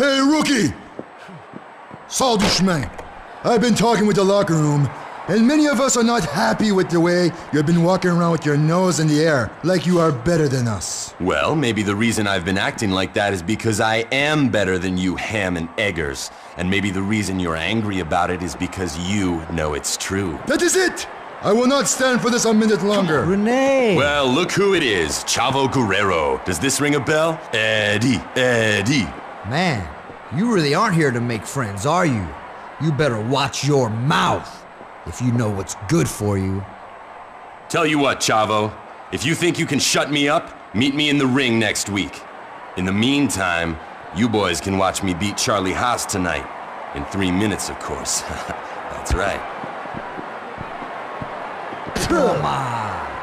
Hey, rookie! Saul Duchemin. I've been talking with the locker room, and many of us are not happy with the way you've been walking around with your nose in the air, like you are better than us. Well, maybe the reason I've been acting like that is because I am better than you ham and eggers. And maybe the reason you're angry about it is because you know it's true. That is it! I will not stand for this a minute longer. Rene! Well, look who it is Chavo Guerrero. Does this ring a bell? Eddie, Eddie. Man, you really aren't here to make friends, are you? You better watch your mouth if you know what's good for you. Tell you what, Chavo. If you think you can shut me up, meet me in the ring next week. In the meantime, you boys can watch me beat Charlie Haas tonight. In three minutes, of course. That's right. Come on.